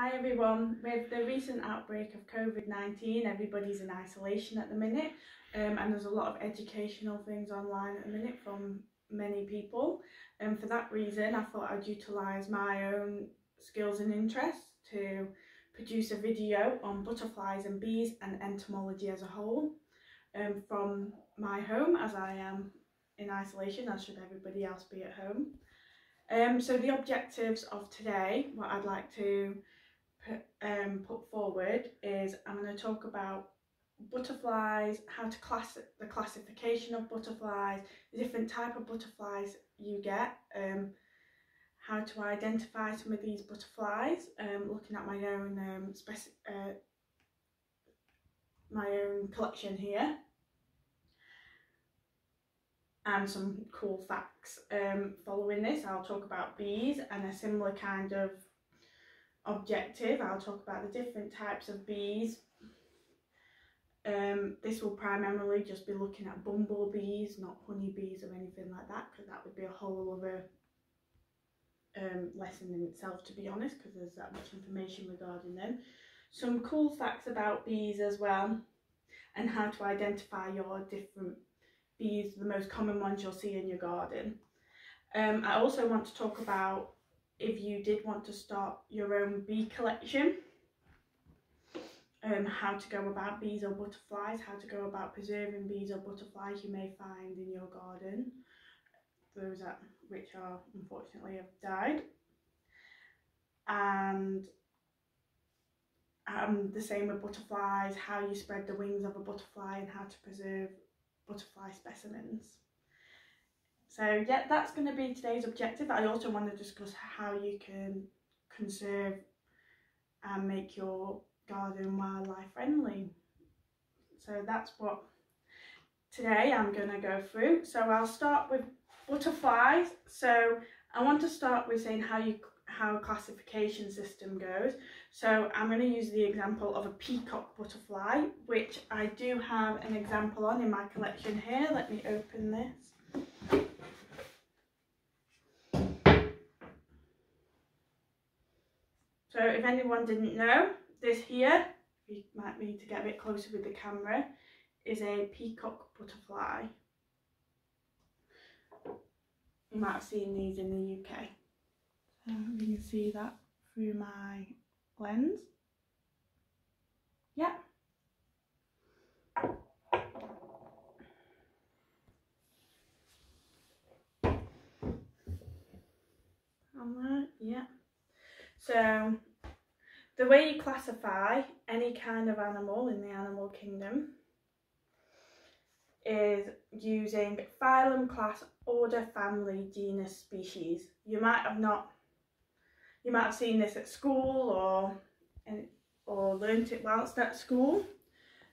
Hi everyone. With the recent outbreak of COVID-19, everybody's in isolation at the minute um, and there's a lot of educational things online at the minute from many people. And for that reason, I thought I'd utilise my own skills and interests to produce a video on butterflies and bees and entomology as a whole um, from my home as I am in isolation as should everybody else be at home. Um, so the objectives of today, what I'd like to um, put forward is I'm going to talk about butterflies, how to class the classification of butterflies, the different type of butterflies you get, um, how to identify some of these butterflies, um, looking at my own um, uh, my own collection here and some cool facts. Um, following this I'll talk about bees and a similar kind of objective. I'll talk about the different types of bees. Um, this will primarily just be looking at bumblebees, not honeybees or anything like that, because that would be a whole other um, lesson in itself, to be honest, because there's that much information regarding them. Some cool facts about bees as well, and how to identify your different bees, the most common ones you'll see in your garden. Um, I also want to talk about if you did want to start your own bee collection, um, how to go about bees or butterflies, how to go about preserving bees or butterflies you may find in your garden, those that which are unfortunately have died. And um, the same with butterflies, how you spread the wings of a butterfly and how to preserve butterfly specimens. So yeah, that's going to be today's objective. I also want to discuss how you can conserve and make your garden wildlife friendly. So that's what today I'm going to go through. So I'll start with butterflies. So I want to start with saying how you how a classification system goes. So I'm going to use the example of a peacock butterfly, which I do have an example on in my collection here. Let me open this. So if anyone didn't know, this here, you might need to get a bit closer with the camera, is a peacock butterfly. You might have seen these in the UK. You can see that through my lens. Yeah. yeah. So the way you classify any kind of animal in the animal kingdom is using phylum, class, order, family, genus, species. You might have not, you might have seen this at school or or learnt it whilst at school.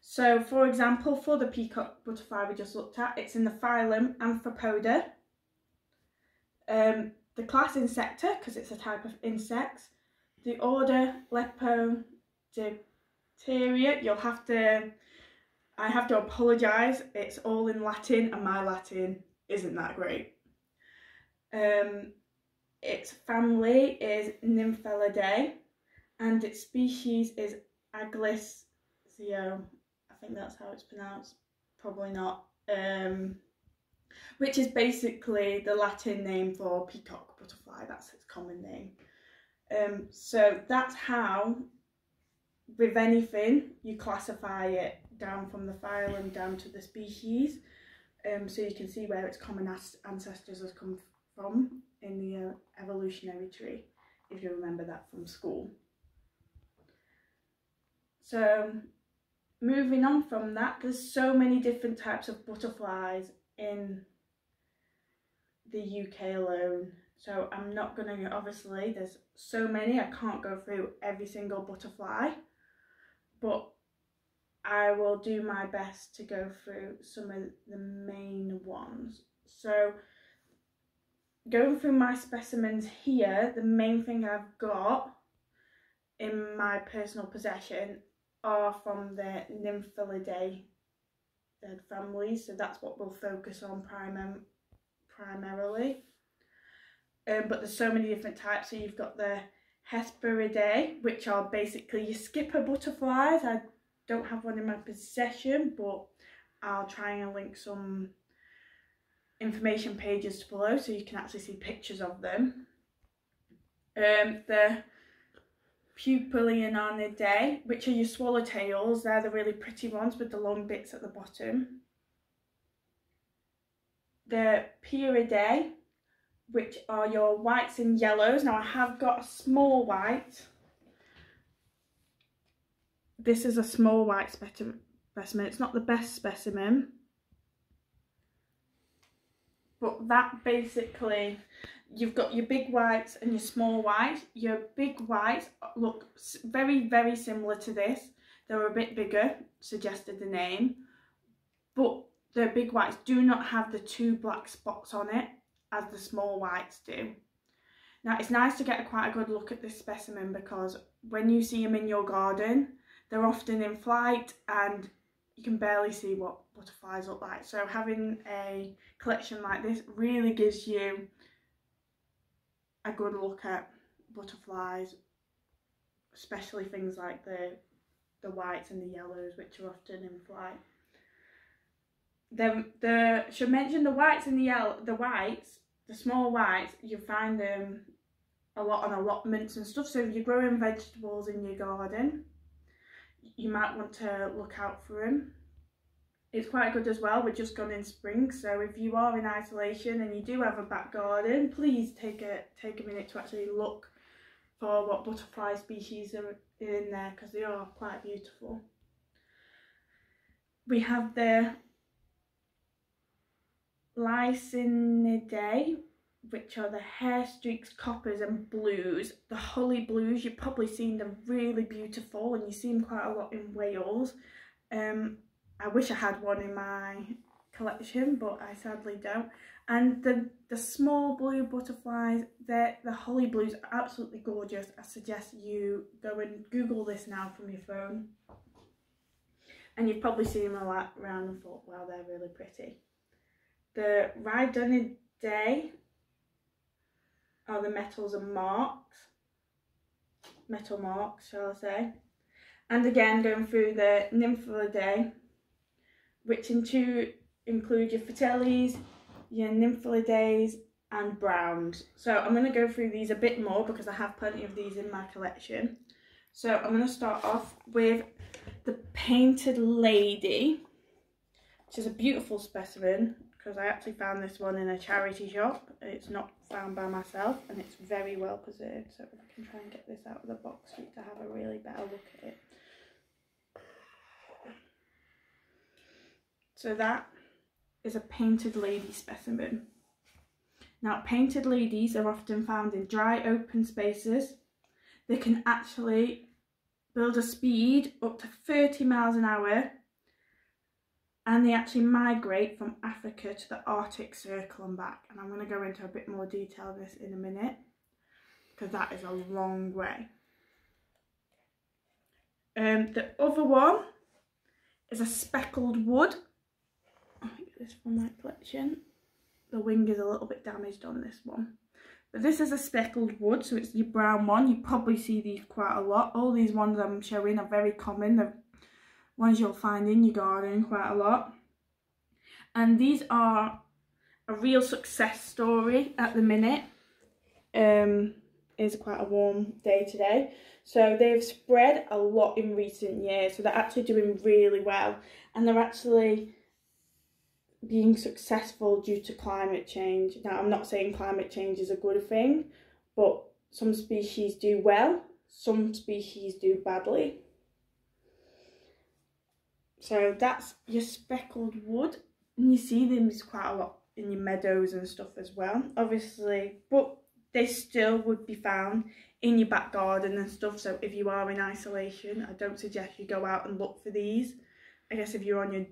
So for example, for the peacock butterfly we just looked at, it's in the phylum Arthropoda. Um, the class Insecta, because it's a type of insects, the order Lepidoptera, you'll have to, I have to apologise, it's all in Latin and my Latin isn't that great. Um, its family is Nymphalidae and its species is Aglais io. I think that's how it's pronounced, probably not. Um, which is basically the Latin name for peacock butterfly, that's its common name. Um, so that's how, with anything, you classify it down from the phylum down to the species. Um, so you can see where its common ancestors has come from in the uh, evolutionary tree, if you remember that from school. So moving on from that, there's so many different types of butterflies in the UK alone. So I'm not going to, obviously, there's so many, I can't go through every single butterfly, but I will do my best to go through some of the main ones. So going through my specimens here, the main thing I've got in my personal possession are from the Nymphalidae family, so that's what we'll focus on primarily. Um, but there's so many different types. So you've got the Hesperiidae, which are basically your skipper butterflies. I don't have one in my possession, but I'll try and link some information pages below so you can actually see pictures of them. Um, the Pupilionaridae, which are your swallowtails, they're the really pretty ones with the long bits at the bottom. The Pieridae, which are your whites and yellows. Now I have got a small white. This is a small white specimen. It's not the best specimen. But that basically, you've got your big whites and your small whites. Your big whites look very, very similar to this. They're a bit bigger, suggested the name. But the big whites do not have the two black spots on it as the small whites do. Now it's nice to get a quite a good look at this specimen because when you see them in your garden, they're often in flight and you can barely see what butterflies look like. So having a collection like this really gives you a good look at butterflies, especially things like the the whites and the yellows, which are often in flight. The the should mention the whites and the yellow the whites, the small whites, you find them a lot on allotments and stuff. So if you're growing vegetables in your garden, you might want to look out for them. It's quite good as well, we're just gone in spring, so if you are in isolation and you do have a back garden, please take a, take a minute to actually look for what butterfly species are in there because they are quite beautiful. We have the Lycaenidae, which are the hair streaks, coppers and blues. The holly blues, you've probably seen them really beautiful and you see them quite a lot in Wales. Um, I wish I had one in my collection, but I sadly don't. And the, the small blue butterflies, the holly blues are absolutely gorgeous. I suggest you go and Google this now from your phone. And you've probably seen them a lot around and thought, wow, they're really pretty. The Riodinidae are the metals and marks, metal marks, shall I say. And again, going through the Nymphalidae, which into, include your fritillaries, your Nymphalidaes, and browns. So I'm going to go through these a bit more because I have plenty of these in my collection. So I'm going to start off with the Painted Lady, which is a beautiful specimen because I actually found this one in a charity shop. It's not found by myself and it's very well preserved. So if I can try and get this out of the box for you to have a really better look at it. So that is a painted lady specimen. Now painted ladies are often found in dry open spaces. They can actually build a speed up to 30 miles an hour and they actually migrate from Africa to the Arctic Circle and back. And I'm going to go into a bit more detail on this in a minute because that is a long way. Um, the other one is a speckled wood. I get this from my collection. The wing is a little bit damaged on this one. But this is a speckled wood, so it's your brown one. You probably see these quite a lot. All these ones I'm showing are very common. They're ones you'll find in your garden quite a lot. And these are a real success story at the minute. Um, it's quite a warm day today. So they've spread a lot in recent years. So they're actually doing really well. And they're actually being successful due to climate change. Now, I'm not saying climate change is a good thing, but some species do well, some species do badly. So that's your speckled wood. And you see them quite a lot in your meadows and stuff as well, obviously. But they still would be found in your back garden and stuff. So if you are in isolation, I don't suggest you go out and look for these. I guess if you're on your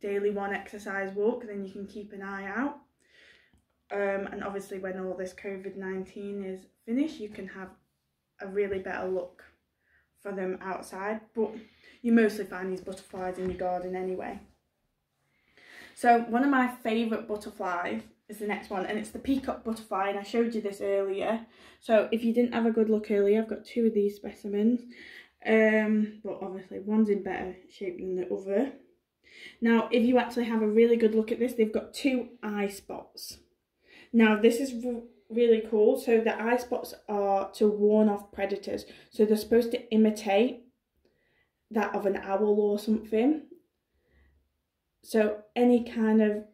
daily one exercise walk, then you can keep an eye out. Um, and obviously when all this COVID-19 is finished, you can have a really better look for them outside. But you mostly find these butterflies in your garden anyway. So one of my favourite butterflies is the next one, and it's the peacock butterfly, and I showed you this earlier. So if you didn't have a good look earlier, I've got two of these specimens, um, but obviously one's in better shape than the other. Now, if you actually have a really good look at this, they've got two eye spots. Now, this is really cool. So the eye spots are to warn off predators. So they're supposed to imitate that of an owl or something. So any kind of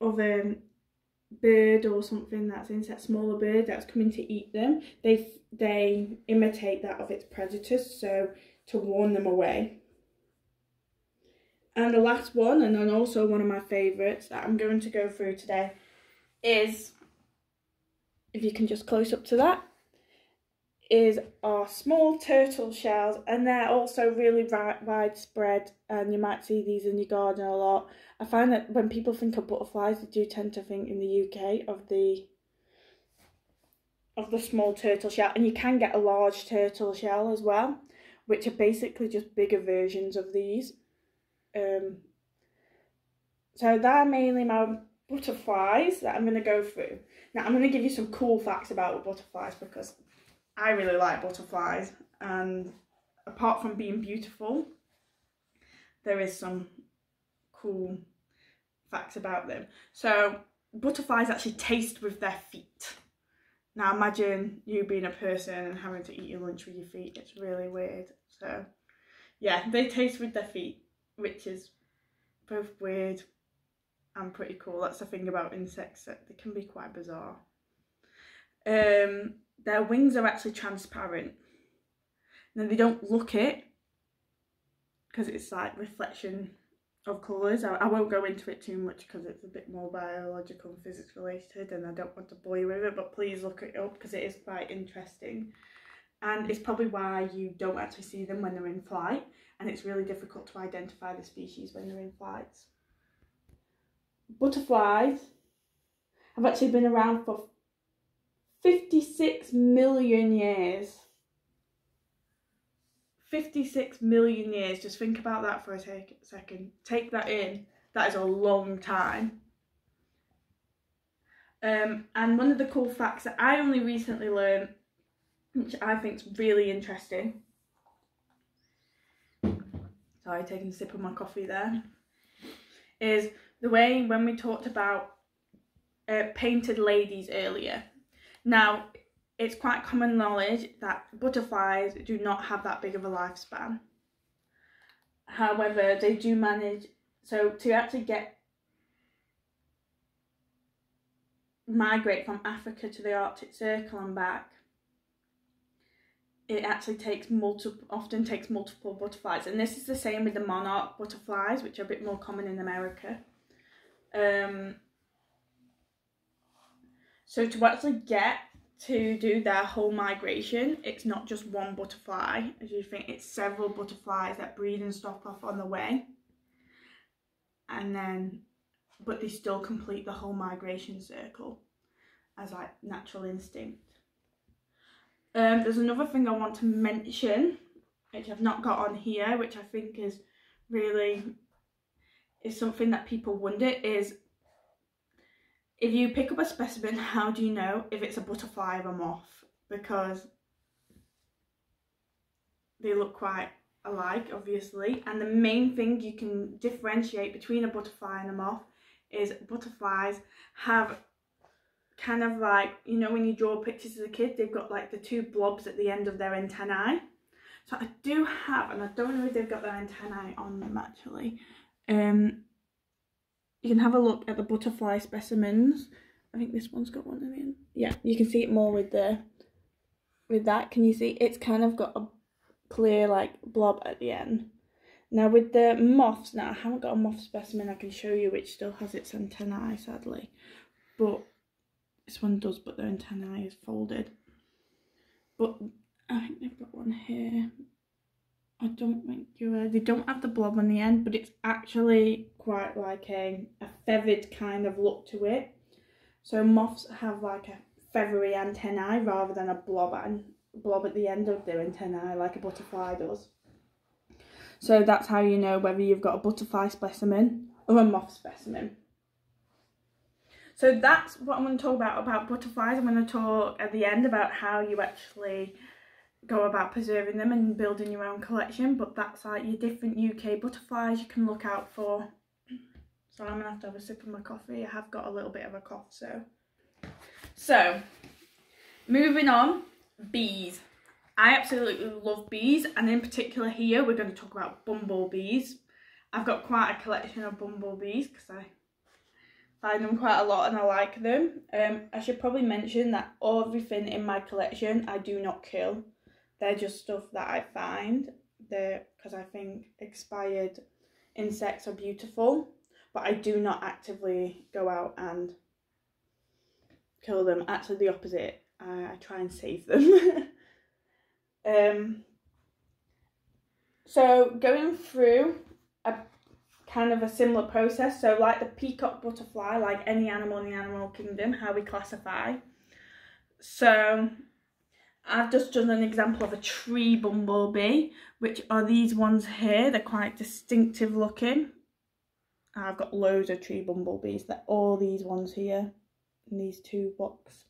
of a um, bird or something that's insect, smaller bird that's coming to eat them, they they imitate that of its predators. So to warn them away. And the last one, and then also one of my favourites that I'm going to go through today, is, if you can just close up to that, is our small tortoiseshells and they're also really widespread and you might see these in your garden a lot. I find that when people think of butterflies they do tend to think in the UK of the of the small tortoiseshell and you can get a large tortoiseshell as well which are basically just bigger versions of these. Um, so they're mainly my butterflies that I'm going to go through. Now I'm going to give you some cool facts about butterflies because I really like butterflies and apart from being beautiful, there is some cool facts about them. So butterflies actually taste with their feet. Now imagine you being a person and having to eat your lunch with your feet. It's really weird. So yeah, they taste with their feet, which is both weird and pretty cool. That's the thing about insects that they can be quite bizarre. Um, their wings are actually transparent. Now they don't look it because it's like reflection of colours. I, I won't go into it too much because it's a bit more biological and physics related and I don't want to bore you with it but please look it up because it is quite interesting and it's probably why you don't actually see them when they're in flight and it's really difficult to identify the species when they're in flights. Butterflies have actually been around for 56 million years. 56 million years. Just think about that for a take, second. Take that in. That is a long time. Um, and one of the cool facts that I only recently learned, which I think is really interesting. Sorry, taking a sip of my coffee there. Is the way when we talked about uh, painted ladies earlier now, it's quite common knowledge that butterflies do not have that big of a lifespan. However, they do manage, so to actually get migrate from Africa to the Arctic Circle and back, it actually takes multiple, often takes multiple butterflies. And this is the same with the monarch butterflies, which are a bit more common in America. Um, so to actually get to do their whole migration, it's not just one butterfly, as you think, it's several butterflies that breed and stop off on the way. And then, but they still complete the whole migration circle as like natural instinct. Um, there's another thing I want to mention, which I've not got on here, which I think is really is something that people wonder is if you pick up a specimen, how do you know if it's a butterfly or a moth? Because they look quite alike, obviously. And the main thing you can differentiate between a butterfly and a moth is butterflies have kind of like, you know, when you draw pictures as a kid, they've got like the two blobs at the end of their antennae. So I do have, and I don't know if they've got their antennae on them actually, um, you can have a look at the butterfly specimens. I think this one's got one in Yeah, you can see it more with the with that. Can you see? It's kind of got a clear like blob at the end. Now with the moths, now I haven't got a moth specimen I can show you which still has its antennae sadly. But this one does, but the antennae is folded. But I think they've got one here. I don't think you are. They don't have the blob on the end, but it's actually quite like a, a feathered kind of look to it. So moths have like a feathery antennae rather than a blob and blob at the end of their antennae like a butterfly does. So that's how you know whether you've got a butterfly specimen or a moth specimen. So that's what I'm going to talk about about butterflies. I'm going to talk at the end about how you actually go about preserving them and building your own collection. But that's like your different UK butterflies you can look out for. So I'm to have to have a sip of my coffee. I have got a little bit of a cough, so. So, moving on, bees. I absolutely love bees and in particular here we're going to talk about bumblebees. I've got quite a collection of bumblebees because I find them quite a lot and I like them. Um, I should probably mention that everything in my collection I do not kill. They're just stuff that I find because I think expired insects are beautiful but I do not actively go out and kill them. Actually the opposite. I, I try and save them. Um, so going through a kind of a similar process. So like the peacock butterfly, like any animal in the animal kingdom, how we classify. So I've just done an example of a tree bumblebee, which are these ones here. They're quite distinctive looking. I've got loads of tree bumblebees. They're all these ones here in these two boxes.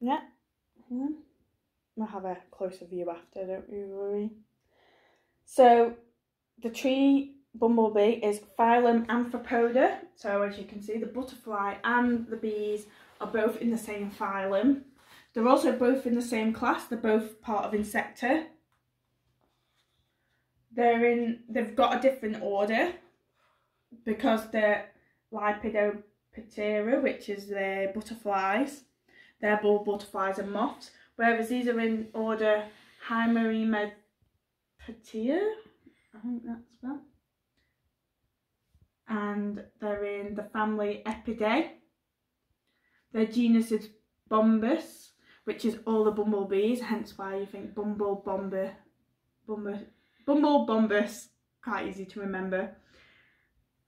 Yeah. Mm. I'll have a closer view after, don't you worry. So the tree bumblebee is phylum Arthropoda. So as you can see, the butterfly and the bees are both in the same phylum. They're also both in the same class. They're both part of Insecta. They're in, they've got a different order because they're Lepidoptera, which is the butterflies. They're both butterflies and moths, whereas these are in order Hymerimedia. I think that's well. And they're in the family Apidae. Their genus is Bombus, which is all the bumblebees, hence why you think Bumble Bomber, Bumble, Bumble Bombus, quite easy to remember.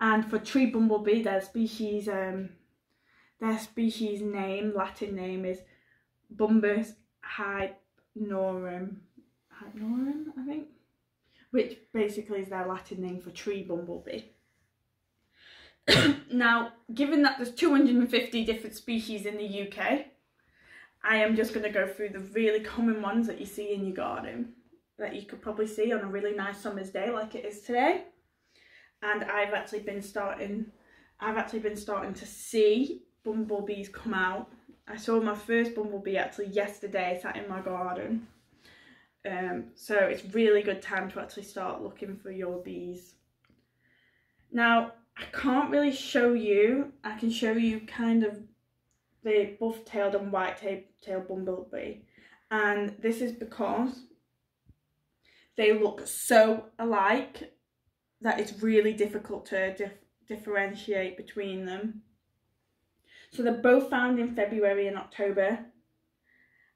And for tree bumblebee, their species um, their species name, Latin name is Bombus hypnorum, hypnorum, I think, which basically is their Latin name for tree bumblebee. now, given that there's 250 different species in the UK, I am just going to go through the really common ones that you see in your garden that you could probably see on a really nice summer's day like it is today. And I've actually been starting I've actually been starting to see bumblebees come out. I saw my first bumblebee actually yesterday sat in my garden. Um, so it's really good time to actually start looking for your bees. Now, I can't really show you, I can show you kind of the buff-tailed and white-tailed bumblebee. And this is because they look so alike that it's really difficult to dif differentiate between them. So they're both found in February and October.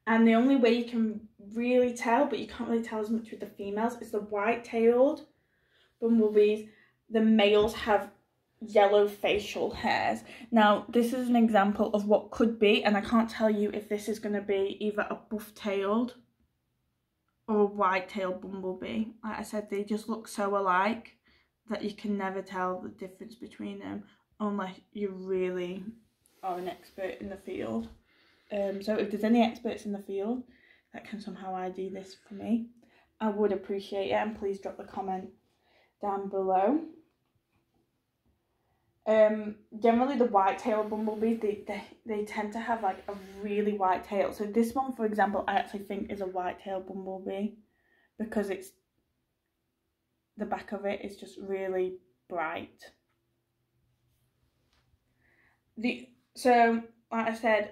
And the only way you can really tell, but you can't really tell as much with the females, is the white-tailed bumblebees. The males have yellow facial hairs. Now, this is an example of what could be, and I can't tell you if this is going to be either a buff-tailed or a white-tailed bumblebee. Like I said, they just look so alike that you can never tell the difference between them unless you really are an expert in the field. Um, so if there's any experts in the field that can somehow ID this for me, I would appreciate it and please drop the comment down below. Um, generally the white-tailed bumblebees, they, they, they tend to have like a really white tail. So this one, for example, I actually think is a white-tailed bumblebee because it's the back of it is just really bright. The so, like I said,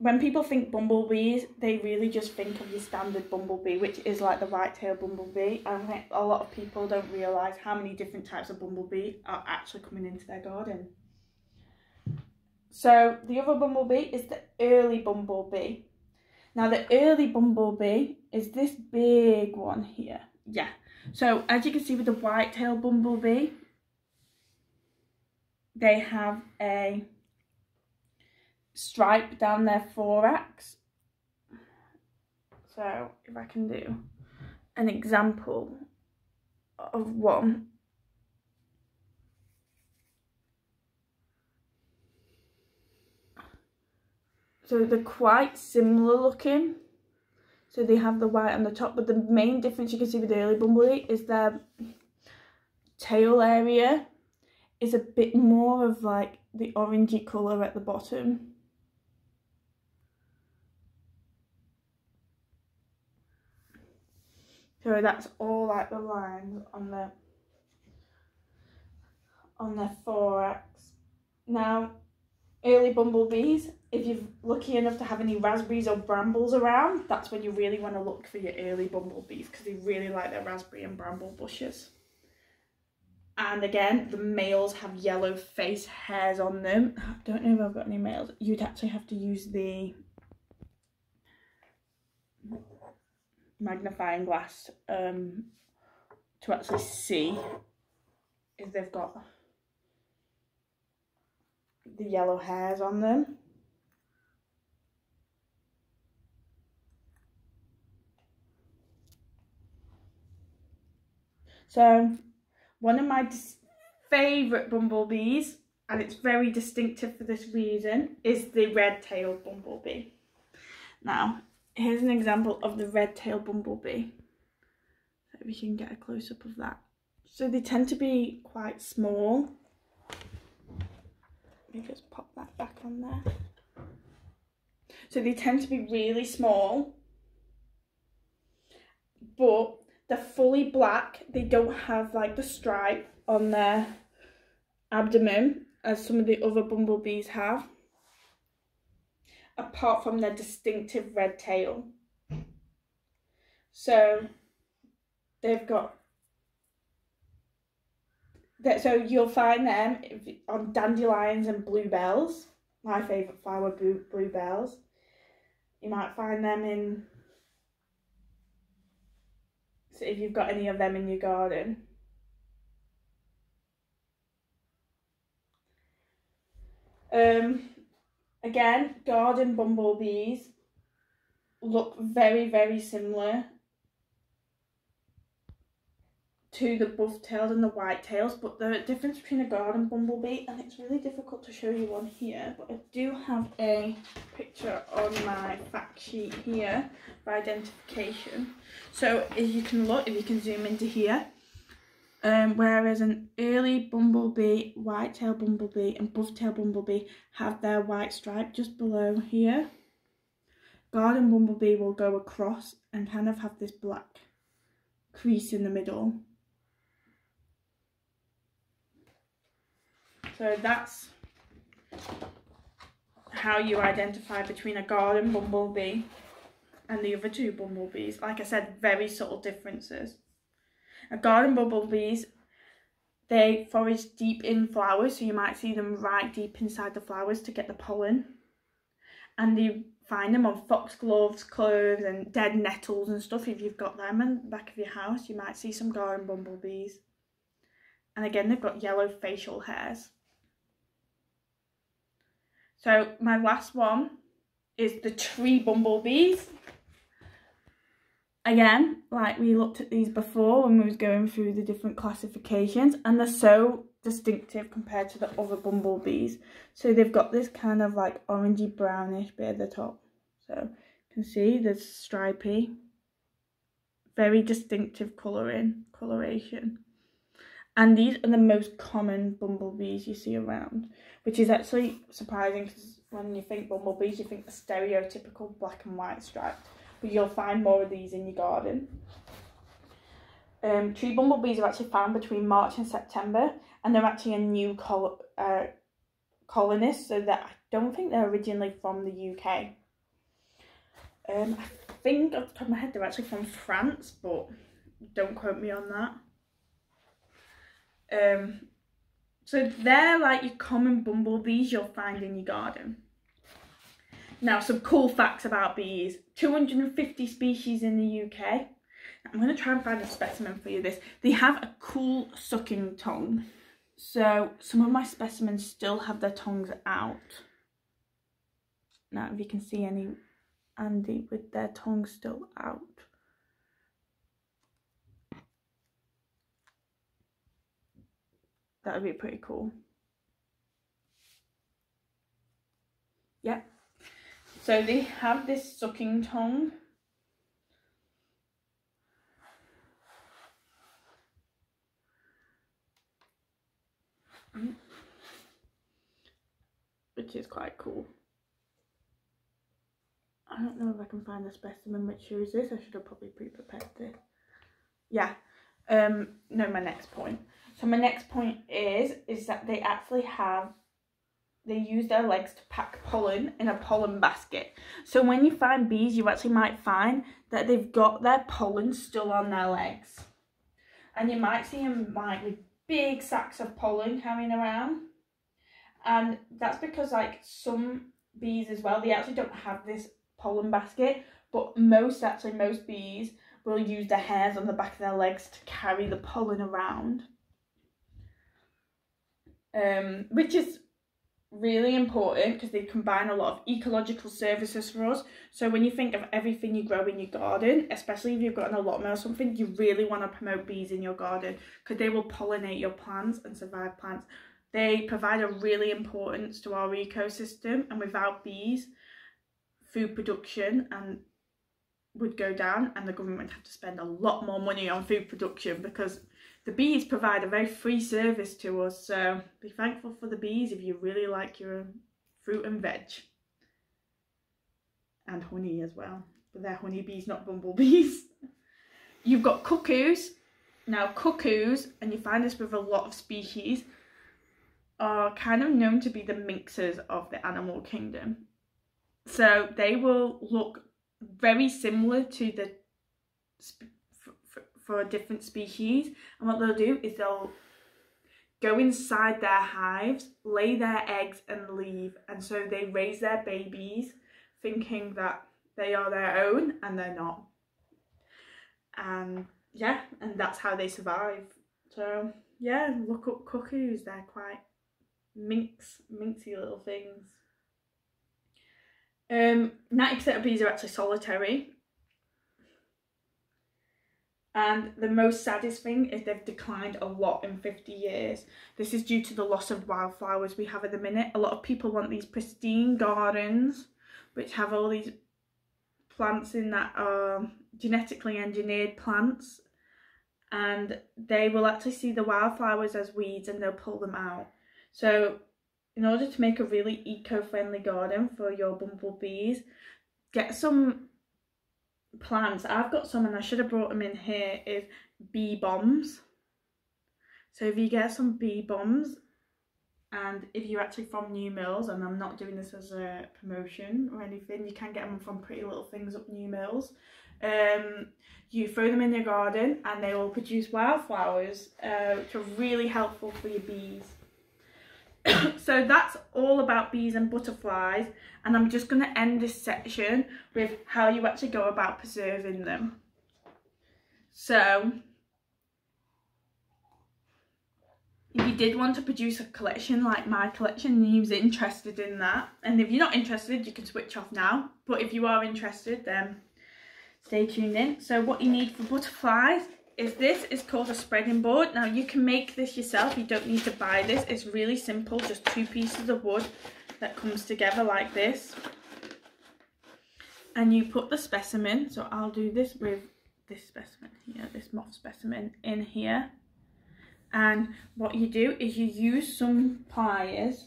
when people think bumblebees, they really just think of your standard bumblebee, which is like the white-tailed bumblebee. I think a lot of people don't realise how many different types of bumblebee are actually coming into their garden. So the other bumblebee is the early bumblebee. Now the early bumblebee is this big one here. Yeah. So as you can see with the white-tailed bumblebee, they have a stripe down their thorax. So if I can do an example of one. So they're quite similar looking. So they have the white on the top, but the main difference you can see with the early bumblebee is their tail area is a bit more of like the orangey colour at the bottom. So that's all like the lines on the on their thorax. Now, early bumblebees, if you're lucky enough to have any raspberries or brambles around, that's when you really want to look for your early bumblebees because they really like their raspberry and bramble bushes. And again, the males have yellow face hairs on them. I don't know if I've got any males. You'd actually have to use the magnifying glass um, to actually see if they've got the yellow hairs on them. So, one of my favourite bumblebees, and it's very distinctive for this reason, is the red-tailed bumblebee. Now, here's an example of the red-tailed bumblebee. So we can get a close-up of that. So they tend to be quite small. Let me just pop that back on there. So they tend to be really small, but they're fully black. They don't have like the stripe on their abdomen as some of the other bumblebees have apart from their distinctive red tail. So they've got that so you'll find them on dandelions and bluebells my favourite flower bluebells you might find them in so if you've got any of them in your garden um Again, garden bumblebees look very, very similar to the buff-tailed and the white-tails, but the difference between a garden bumblebee, and it's really difficult to show you one here, but I do have a picture on my fact sheet here for identification. So if you can look, if you can zoom into here, um, whereas an early bumblebee, white-tailed bumblebee and buff-tailed bumblebee have their white stripe just below here. Garden bumblebee will go across and kind of have this black crease in the middle. So that's how you identify between a garden bumblebee and the other two bumblebees. Like I said, very subtle differences. A garden bumblebees, they forage deep in flowers, so you might see them right deep inside the flowers to get the pollen. And you find them on foxgloves, cloves and dead nettles and stuff. If you've got them in the back of your house, you might see some garden bumblebees. And again, they've got yellow facial hairs. So my last one is the tree bumblebees again, like we looked at these before when we was going through the different classifications and they're so distinctive compared to the other bumblebees. So they've got this kind of like orangey brownish bit at the top. So you can see there's stripy, very distinctive colouring, coloration. And these are the most common bumblebees you see around, which is actually surprising because when you think bumblebees, you think the stereotypical black and white striped but you'll find more of these in your garden. Um, tree bumblebees are actually found between March and September, and they're actually a new col uh, colonist, so that I don't think they're originally from the UK. Um, I think off the top of my head they're actually from France, but don't quote me on that. Um, so they're like your common bumblebees you'll find in your garden. Now, some cool facts about bees. 250 species in the UK. I'm going to try and find a specimen for you this. They have a cool sucking tongue. So some of my specimens still have their tongues out. Now, if you can see any Andy with their tongue still out. That would be pretty cool. Yeah, So they have this sucking tongue. Which is quite cool. I don't know if I can find the specimen which shows this. I should have probably pre-prepared this. Yeah. Um, no, my next point. So my next point is, is that they actually have they use their legs to pack pollen in a pollen basket. So when you find bees, you actually might find that they've got their pollen still on their legs. And you might see them like with big sacks of pollen carrying around. And that's because like some bees as well, they actually don't have this pollen basket, but most actually most bees will use their hairs on the back of their legs to carry the pollen around. Um, which is really important because they combine a lot of ecological services for us. So when you think of everything you grow in your garden, especially if you've got an allotment or something, you really want to promote bees in your garden because they will pollinate your plants and survive plants. They provide a really importance to our ecosystem and without bees, food production and would go down and the government would have to spend a lot more money on food production because the bees provide a very free service to us, so be thankful for the bees if you really like your um, fruit and veg. And honey as well, but they're honeybees, not bumblebees. You've got cuckoos. Now cuckoos, and you find this with a lot of species, are kind of known to be the minxes of the animal kingdom. So they will look very similar to the for different species and what they'll do is they'll go inside their hives, lay their eggs and leave and so they raise their babies thinking that they are their own and they're not. And yeah, and that's how they survive. So yeah, look up cuckoos, they're quite minx, minxy little things. Um, 90% of bees are actually solitary and the most saddest thing is they've declined a lot in 50 years. This is due to the loss of wildflowers we have at the minute. A lot of people want these pristine gardens which have all these plants in that are genetically engineered plants and they will actually see the wildflowers as weeds and they'll pull them out. So in order to make a really eco-friendly garden for your bumblebees, get some plants. I've got some and I should have brought them in here is bee bombs. So if you get some bee bombs and if you're actually from New Mills and I'm not doing this as a promotion or anything, you can get them from Pretty Little Things up New Mills. Um, you throw them in your garden and they will produce wildflowers uh, which are really helpful for your bees. so that's all about bees and butterflies and I'm just going to end this section with how you actually go about preserving them. So if you did want to produce a collection like my collection and you was interested in that and if you're not interested you can switch off now but if you are interested then stay tuned in. So what you need for butterflies is this is called a spreading board. Now you can make this yourself, you don't need to buy this. It's really simple, just two pieces of wood that comes together like this. And you put the specimen, so I'll do this with this specimen here, this moth specimen in here. And what you do is you use some pliers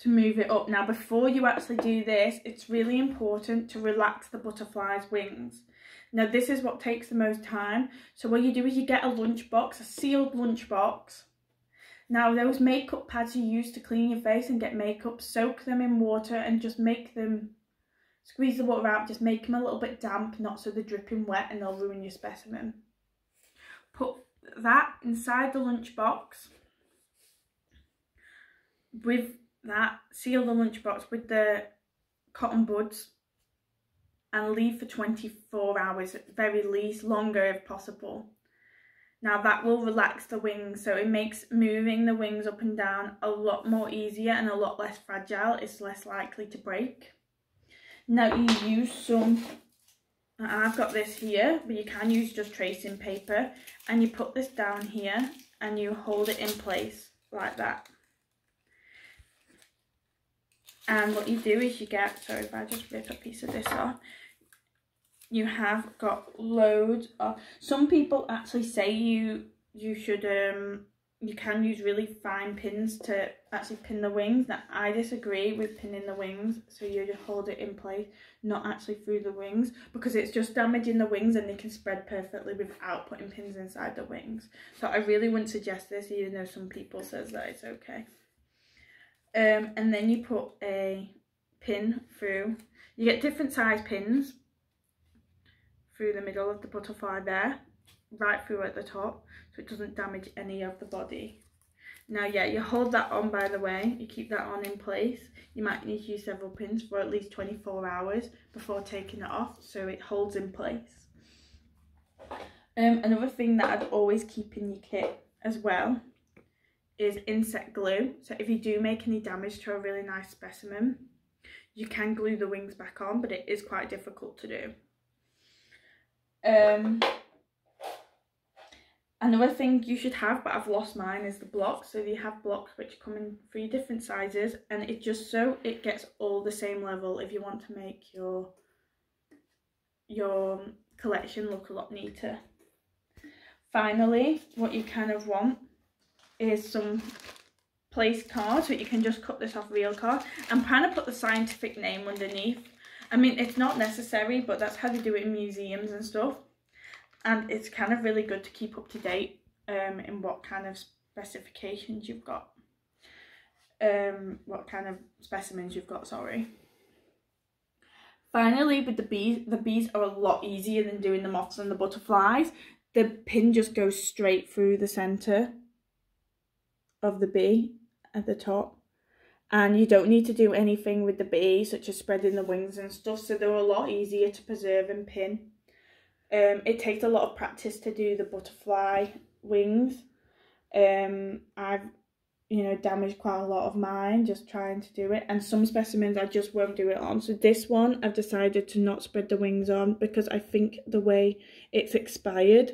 to move it up. Now before you actually do this, it's really important to relax the butterfly's wings. Now this is what takes the most time. So what you do is you get a lunchbox, a sealed lunchbox. Now those makeup pads you use to clean your face and get makeup, soak them in water and just make them, squeeze the water out, just make them a little bit damp, not so they're dripping wet and they'll ruin your specimen. Put that inside the lunchbox with that, seal the lunchbox with the cotton buds and leave for 24 hours at very least, longer if possible. Now that will relax the wings so it makes moving the wings up and down a lot more easier and a lot less fragile. It's less likely to break. Now you use some, I've got this here, but you can use just tracing paper and you put this down here and you hold it in place like that. And what you do is you get, sorry if I just rip a piece of this off, you have got loads of, some people actually say you you should um you can use really fine pins to actually pin the wings. Now I disagree with pinning the wings, so you just hold it in place, not actually through the wings, because it's just damaging the wings and they can spread perfectly without putting pins inside the wings. So I really wouldn't suggest this, even though some people says that it's okay. Um, and then you put a pin through. You get different size pins through the middle of the butterfly there right through at the top so it doesn't damage any of the body. Now yeah, you hold that on by the way, you keep that on in place. You might need to use several pins for at least 24 hours before taking it off so it holds in place. Um, another thing that I'd always keep in your kit as well is insect glue. So if you do make any damage to a really nice specimen, you can glue the wings back on, but it is quite difficult to do. Um, Another thing you should have, but I've lost mine, is the blocks. So you have blocks which come in three different sizes and it just so it gets all the same level if you want to make your your collection look a lot neater. Finally, what you kind of want is some place cards, so you can just cut this off real card. I'm trying to put the scientific name underneath. I mean, it's not necessary, but that's how they do it in museums and stuff and it's kind of really good to keep up to date um, in what kind of specifications you've got. Um, what kind of specimens you've got, sorry. Finally, with the bees, the bees are a lot easier than doing the moths and the butterflies. The pin just goes straight through the centre of the bee at the top. And you don't need to do anything with the bee, such as spreading the wings and stuff, so they're a lot easier to preserve and pin. Um, it takes a lot of practice to do the butterfly wings. Um, I've, you know, damaged quite a lot of mine just trying to do it. And some specimens I just won't do it on. So this one I've decided to not spread the wings on because I think the way it's expired,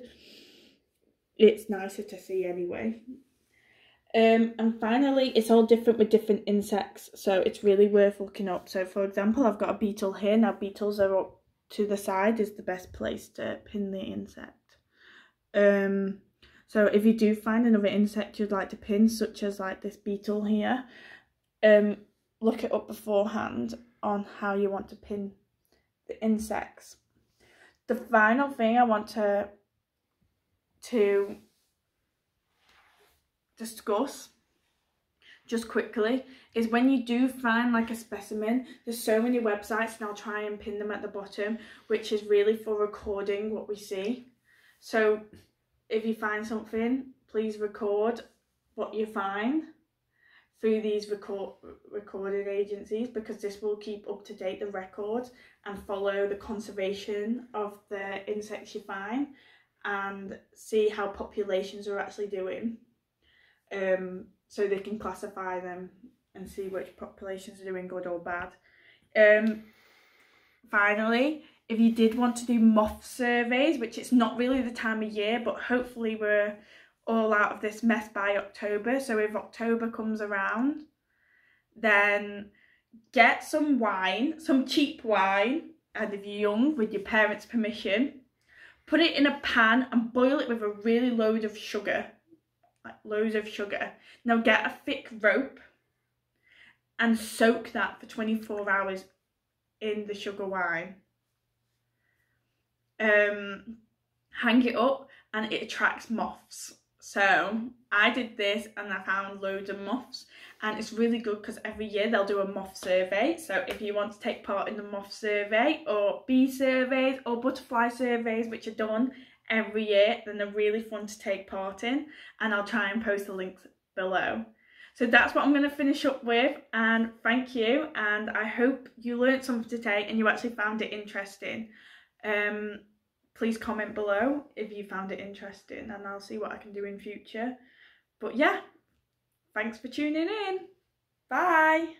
it's nicer to see anyway. Um, and finally, it's all different with different insects, so it's really worth looking up. So, for example, I've got a beetle here. Now, beetles are up to the side is the best place to pin the insect. Um, so if you do find another insect you'd like to pin, such as like this beetle here, um, look it up beforehand on how you want to pin the insects. The final thing I want to to discuss just quickly is when you do find like a specimen there's so many websites and I'll try and pin them at the bottom which is really for recording what we see. So if you find something please record what you find through these record recording agencies because this will keep up to date the records and follow the conservation of the insects you find and see how populations are actually doing um so they can classify them and see which populations are doing good or bad. Um, finally, if you did want to do moth surveys, which it's not really the time of year, but hopefully we're all out of this mess by October. So if October comes around, then get some wine, some cheap wine, and if you're young, with your parents' permission, put it in a pan and boil it with a really load of sugar like loads of sugar. Now get a thick rope and soak that for 24 hours in the sugar wine. Um, hang it up and it attracts moths. So I did this and I found loads of moths and it's really good because every year they'll do a moth survey. So if you want to take part in the moth survey or bee surveys or butterfly surveys which are done every year then they're really fun to take part in and I'll try and post the links below. So that's what I'm going to finish up with and thank you and I hope you learned something today and you actually found it interesting. Um, please comment below if you found it interesting and I'll see what I can do in future. But yeah, thanks for tuning in. Bye.